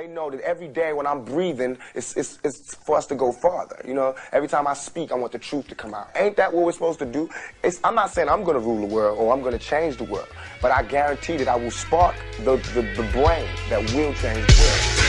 they know that every day when I'm breathing, it's, it's, it's for us to go farther. You know, every time I speak, I want the truth to come out. Ain't that what we're supposed to do? It's, I'm not saying I'm going to rule the world or I'm going to change the world, but I guarantee that I will spark the, the, the brain that will change the world.